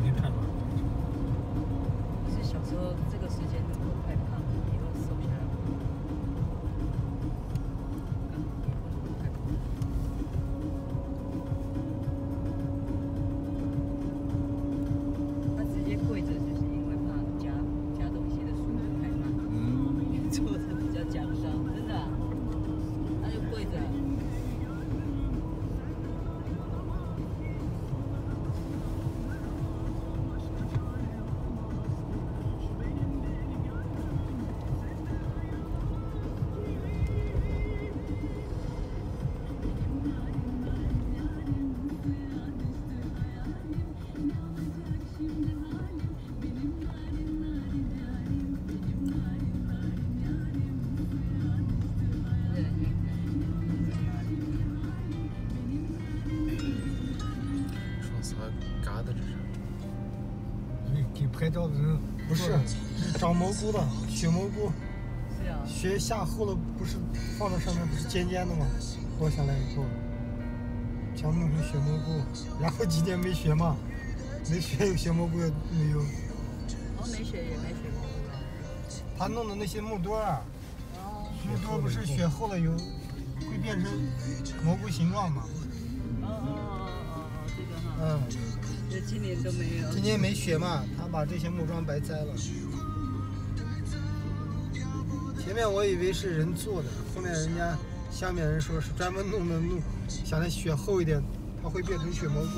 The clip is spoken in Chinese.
你看。拍照的人不是，是长蘑菇的血蘑菇，是啊，血下厚了，不是放在上面不是尖尖的吗？剥下来以后，想弄成雪蘑菇，然后几天没血嘛，没血有血蘑菇也没有。哦，没血也没血蘑菇。他弄的那些木墩儿木墩儿不是雪厚了有会变成蘑菇形状吗？哦哦哦哦哦，这个哈，嗯，这今年都没有。今年没雪嘛，他把这些木桩白栽了。前面我以为是人做的，后面人家下面人说是专门弄的弄，想的雪厚一点，它会变成雪蘑菇。